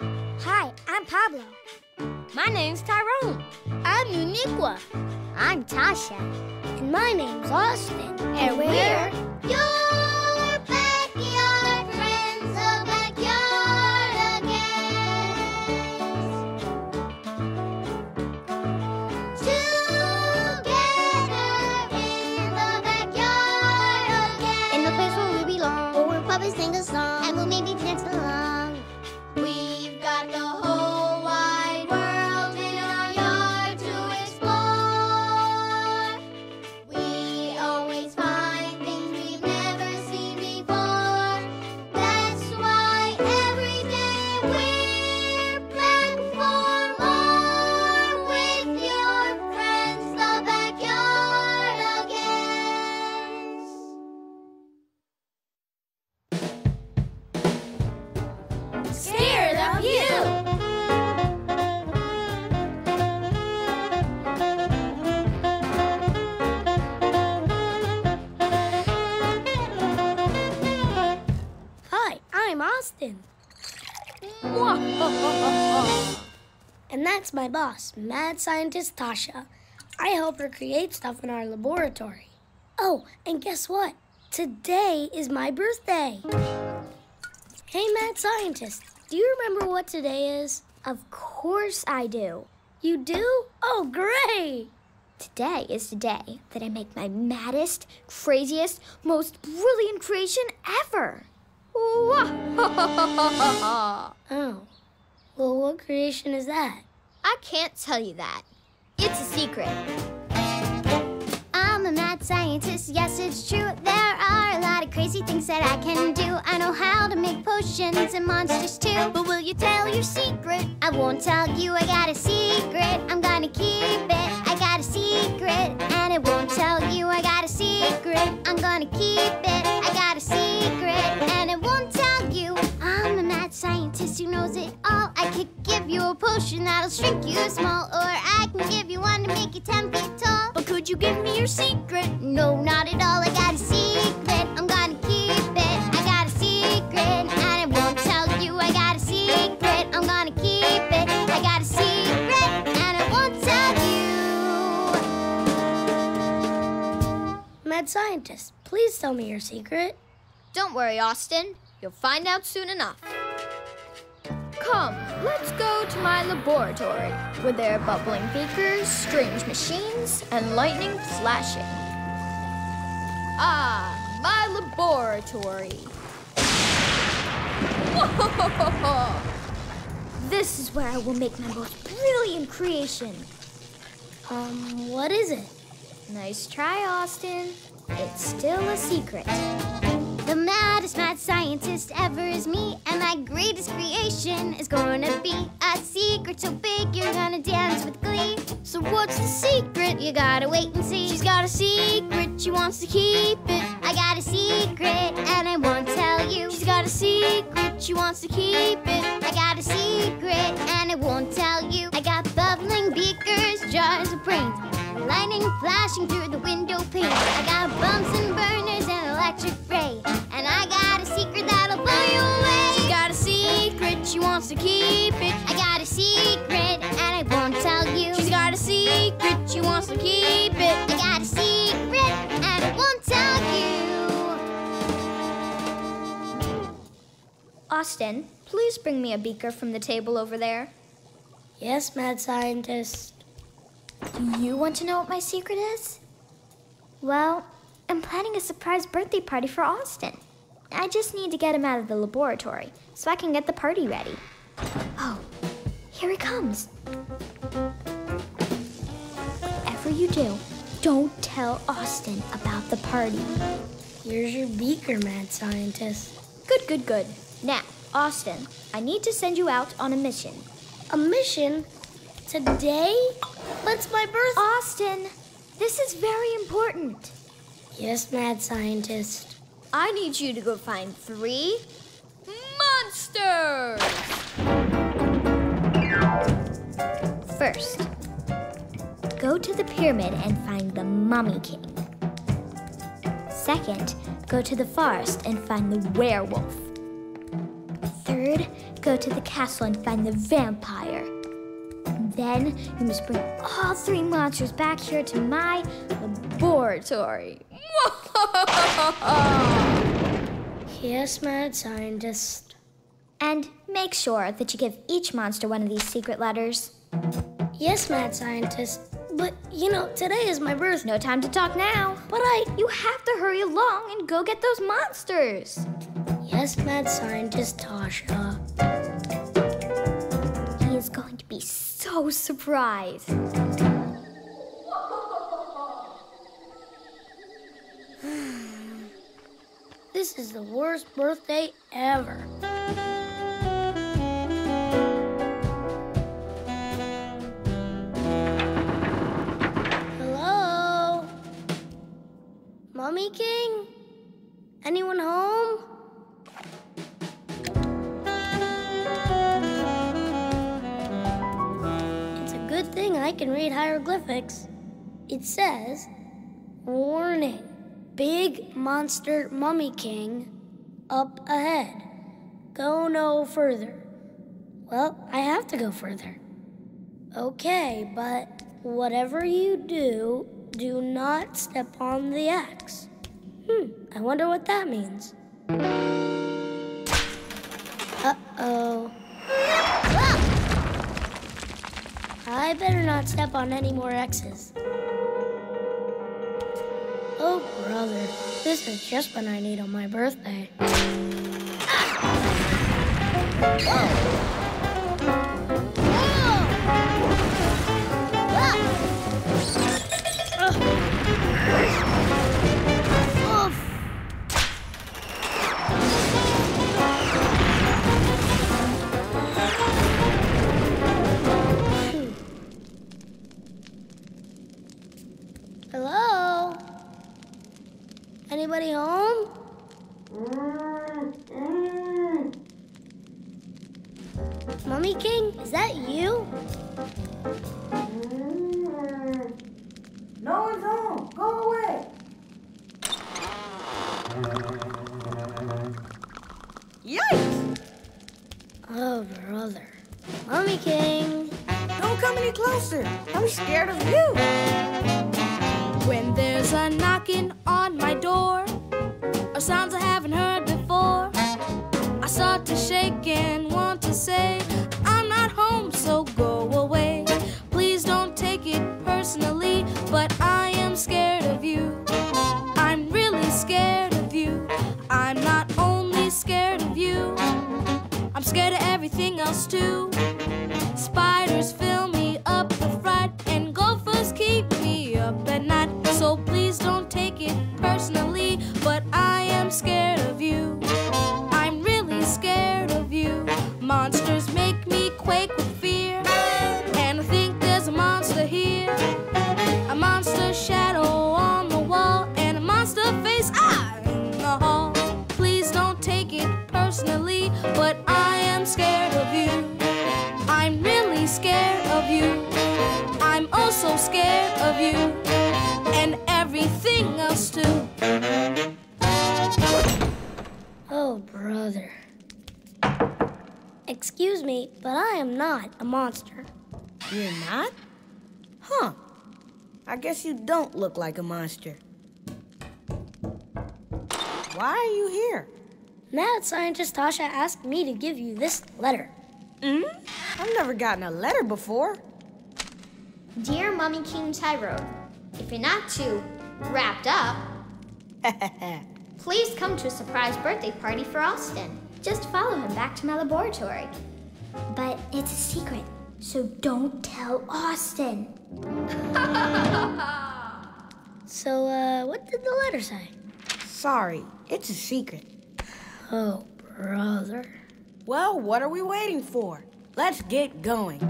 Hi, I'm Pablo. My name's Tyrone. I'm Uniqua. I'm Tasha. And my name's Austin. And we're your boss, mad scientist Tasha. I help her create stuff in our laboratory. Oh, and guess what? Today is my birthday. Hey, mad scientist, do you remember what today is? Of course I do. You do? Oh, great! Today is the day that I make my maddest, craziest, most brilliant creation ever. Oh. Well, what creation is that? I can't tell you that. It's a secret. I'm a mad scientist, yes, it's true. There are a lot of crazy things that I can do. I know how to make potions and monsters too. But will you tell your secret? I won't tell you, I got a secret. I'm gonna keep it. I got a secret, and it won't tell you. I got a secret. I'm gonna keep it. I got a secret, and it won't tell you. I'm a mad scientist who knows it all. I give you a potion that'll shrink you small, or I can give you one to make you ten feet tall. But could you give me your secret? No, not at all. I got a secret. I'm gonna keep it. I got a secret, and it won't tell you. I got a secret. I'm gonna keep it. I got a secret, and it won't tell you. Mad scientist, please tell me your secret. Don't worry, Austin. You'll find out soon enough. Come, let's go to my laboratory, where there are bubbling beakers, strange machines, and lightning flashing. Ah, my laboratory. this is where I will make my most brilliant creation. Um, what is it? Nice try, Austin. It's still a secret. The maddest mad scientist ever is me, and my greatest creation is gonna be a secret so big you're gonna dance with glee. So what's the secret? You gotta wait and see. She's got a secret, she wants to keep it. I got a secret, and I won't tell you. She's got a secret, she wants to keep it. I got a secret, and I won't tell you. I got bubbling beakers, jars of brains, lightning flashing through the window pane. I got bumps and burners and electric ray, and I got a secret that'll blow you away. She got a secret, she wants to keep it. I got a secret, and I won't tell you. She's got a secret, she wants to keep it. I got a secret, and I won't tell you. Austin, please bring me a beaker from the table over there. Yes, mad scientist. Do you want to know what my secret is? Well, I'm planning a surprise birthday party for Austin. I just need to get him out of the laboratory so I can get the party ready. Oh, here he comes. Whatever you do, don't tell Austin about the party. Here's your beaker, mad scientist. Good, good, good. Now, Austin, I need to send you out on a mission. A mission? Today? It's my birthday. Austin, this is very important. Yes, mad scientist. I need you to go find three monsters. First, go to the pyramid and find the Mummy King. Second, go to the forest and find the werewolf. Third, go to the castle and find the vampire. Then you must bring all three monsters back here to my laboratory. Yes, mad scientist. And make sure that you give each monster one of these secret letters. Yes, mad scientist. But, you know, today is my birth. No time to talk now. But I. You have to hurry along and go get those monsters. Yes, mad scientist Tasha. Going to be so surprised. This is the worst birthday ever. Hello? Mummy King? Anyone home? I can read hieroglyphics. It says, Warning, big monster mummy king up ahead. Go no further. Well, I have to go further. Okay, but whatever you do, do not step on the axe. Hmm, I wonder what that means. Uh oh. I better not step on any more X's. Oh, brother, this is just what I need on my birthday. Oof. Scared of you. When there's a knocking on my door, or sounds I haven't heard before, I start to shake and want to say, I'm not home, so go away. Please don't take it personally, but I am scared of you. I'm really scared of you. I'm not only scared of you, I'm scared of everything else too. A monster shadow on the wall, and a monster face ah, in the hall. Please don't take it personally, but I am scared of you. I'm really scared of you. I'm also scared of you. And everything else too. Oh, brother. Excuse me, but I am not a monster. You're not? Huh. I guess you don't look like a monster. Why are you here? Mad scientist Tasha asked me to give you this letter. Hmm? I've never gotten a letter before. Dear Mummy King Tyrone, if you're not too wrapped up, please come to a surprise birthday party for Austin. Just follow him back to my laboratory. But it's a secret, so don't tell Austin. So, uh, what did the letter say? Sorry, it's a secret. Oh, brother. Well, what are we waiting for? Let's get going.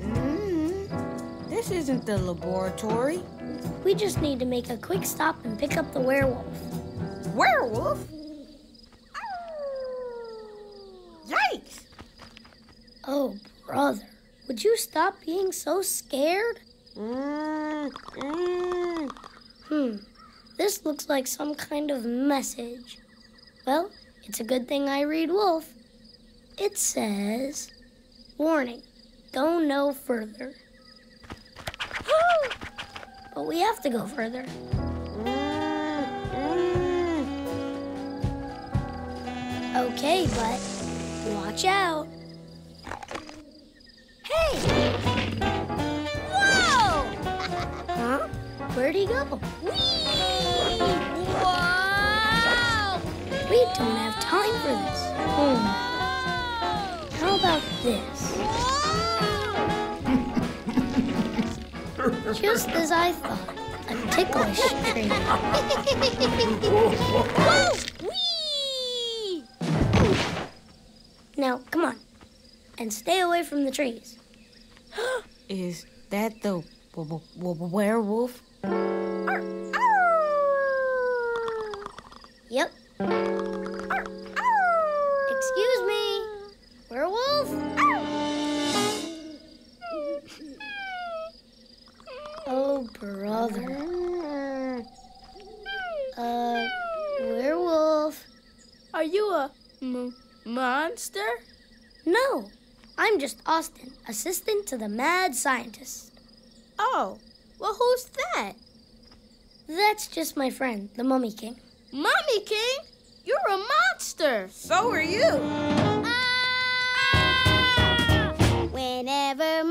Mm, this isn't the laboratory. We just need to make a quick stop and pick up the werewolf. Werewolf? Oh, brother. Would you stop being so scared? Mm, mm. Hmm. This looks like some kind of message. Well, it's a good thing I read Wolf. It says, Warning, go no further. but we have to go further. Okay, but watch out. Hey! Whoa! Huh? Where'd he go? Wow! We don't have time for this. Hmm. How about this? Just as I thought. A ticklish tree. Whee! Now, come on. And stay away from the trees. Is that the w- w- w- werewolf? Yep. Excuse me. Werewolf? Oh, brother. Uh, werewolf. Are you a m- monster? No, I'm just Austin, assistant to the mad scientist. Oh, well, who's that? That's just my friend, the Mummy King. Mummy King? You're a monster. So are you. Ah! Whenever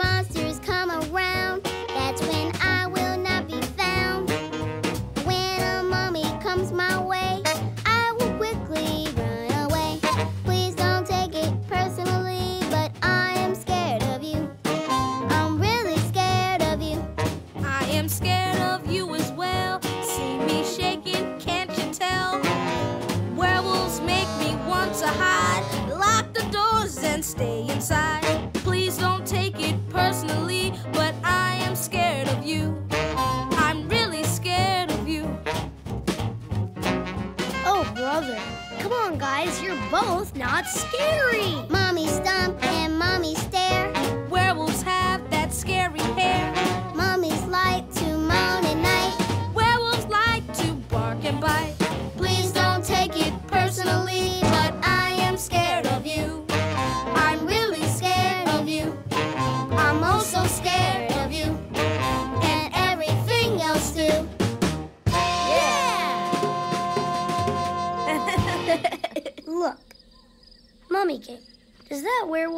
both not scary. Mommy stomp and mommy stare.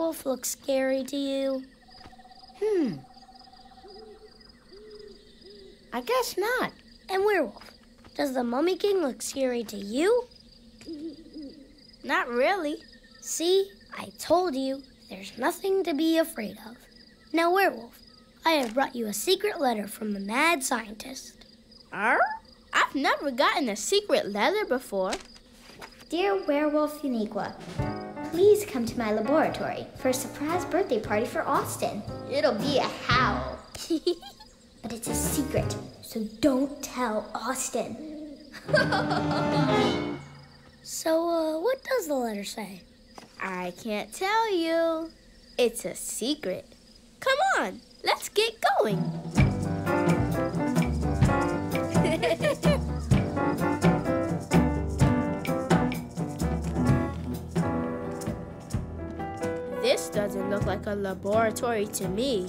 Werewolf look scary to you? Hmm. I guess not. And werewolf, does the Mummy King look scary to you? Not really. See, I told you there's nothing to be afraid of. Now, werewolf, I have brought you a secret letter from the mad scientist. Arr? I've never gotten a secret letter before. Dear Werewolf Uniqua, please come to my laboratory for a surprise birthday party for Austin. It'll be a howl. but it's a secret, so don't tell Austin. So, uh, what does the letter say? I can't tell you. It's a secret. Come on, let's get going. Doesn't look like a laboratory to me.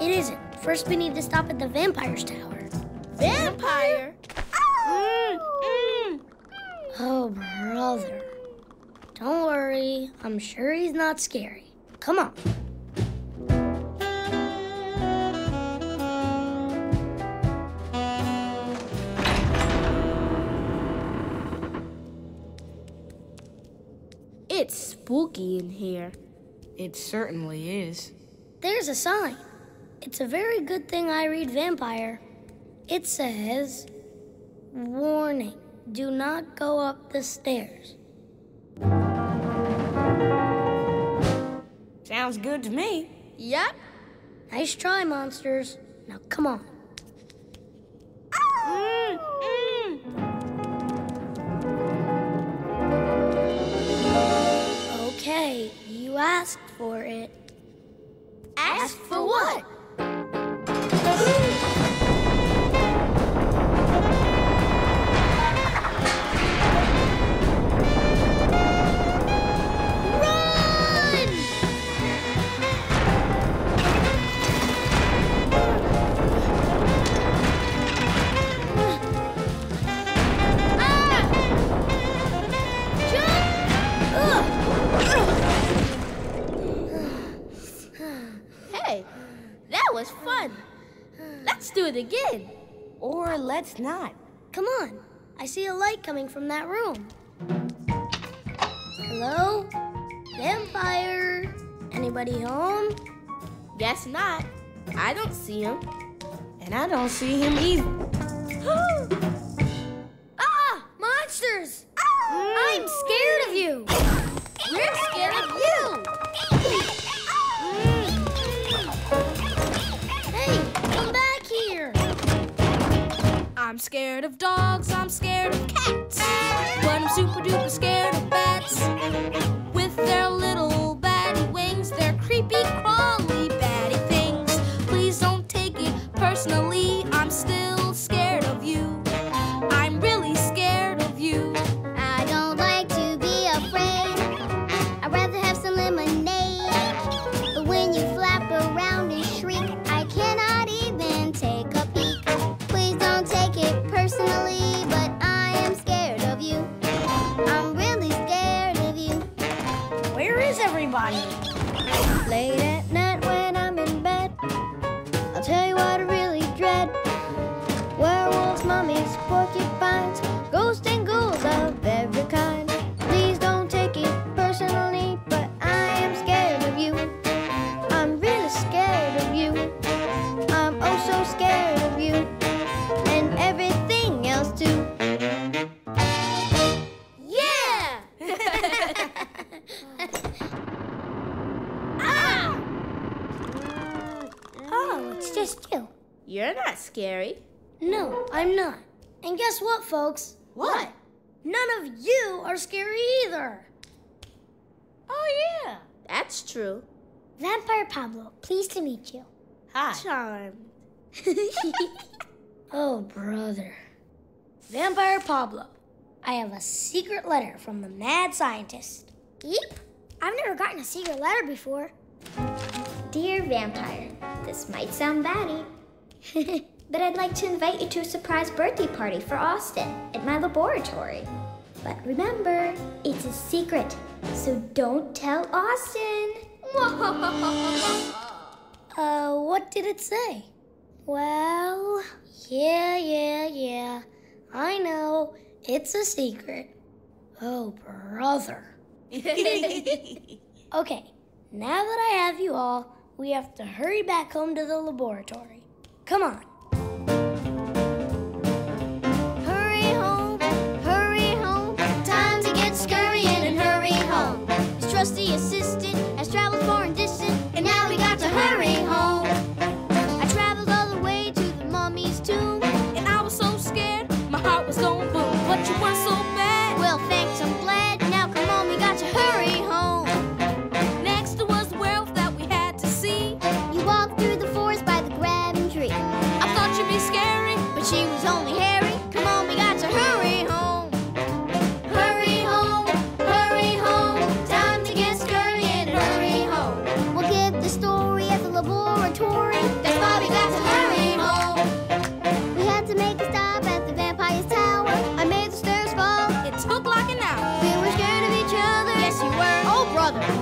It isn't. First, we need to stop at the vampire's tower. Vampire? Mm, mm. Oh, brother. Don't worry. I'm sure he's not scary. Come on. It's spooky in here. It certainly is. There's a sign. It's a very good thing I read vampire. It says, Warning, do not go up the stairs. Sounds good to me. Yep. Nice try, monsters. Now come on. Mm, mm. Okay, you asked for it. Ask for what? Again. Or let's not. Come on. I see a light coming from that room. Hello? Vampire? Anybody home? Guess not. I don't see him. And I don't see him either. Ah! Monsters! I'm scared of you! We're scared of you. I'm scared of dogs, I'm scared of cats. But I'm super duper scared of bats. With their little I'm not. And guess what, folks? What? None of you are scary either. Oh, yeah. That's true. Vampire Pablo, pleased to meet you. Hi. Charmed. Oh, brother. Vampire Pablo, I have a secret letter from the mad scientist. Yep. I've never gotten a secret letter before. Dear Vampire, this might sound batty, but I'd like to invite you to a surprise birthday party for Austin at my laboratory. But remember, it's a secret, so don't tell Austin. Uh, what did it say? Well, yeah, yeah, yeah. I know. It's a secret. Oh, brother. Okay, now that I have you all, we have to hurry back home to the laboratory. Come on. Were.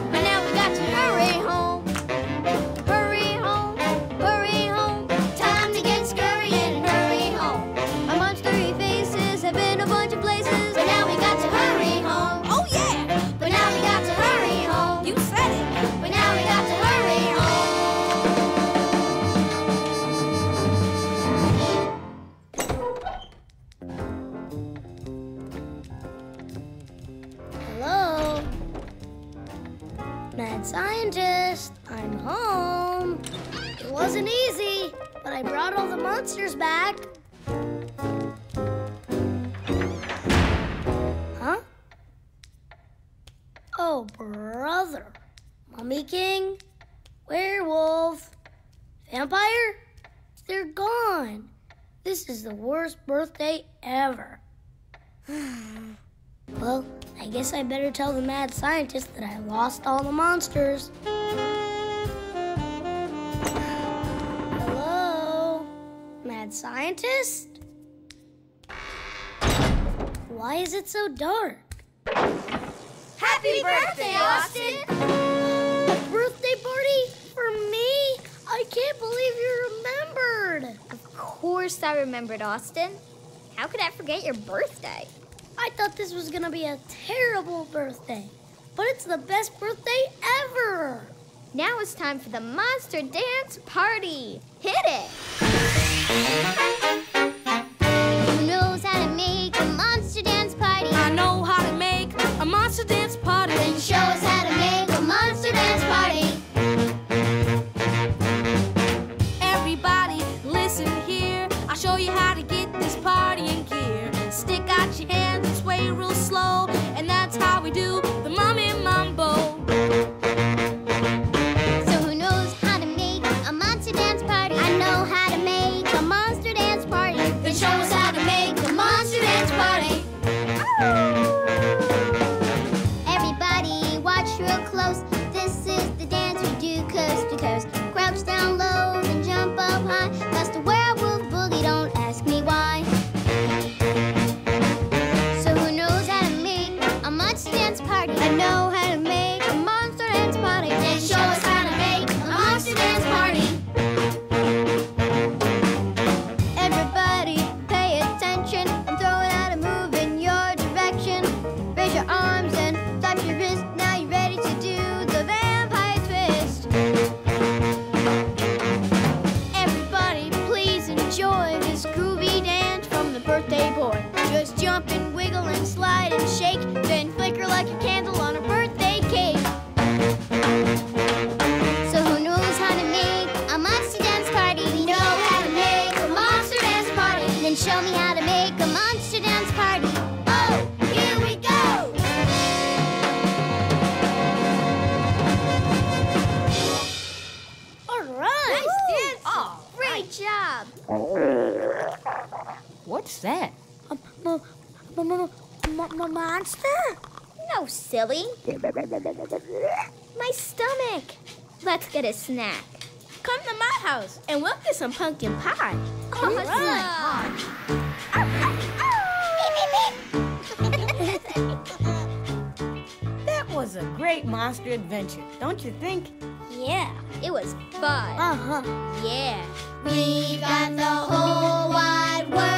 Brother. Mummy King? Werewolf? Vampire? They're gone. This is the worst birthday ever. Well, I guess I better tell the mad scientist that I lost all the monsters. Hello? Mad scientist? Why is it so dark? Happy birthday, Austin! A birthday party for me? I can't believe you remembered. Of course I remembered, Austin. How could I forget your birthday? I thought this was gonna be a terrible birthday, but it's the best birthday ever. Now it's time for the monster dance party. Hit it! house. snack. Come to my house and we'll get some pumpkin pie. Come that was a great monster adventure, don't you think? Yeah, it was fun. Uh-huh. Yeah. We got the whole wide world.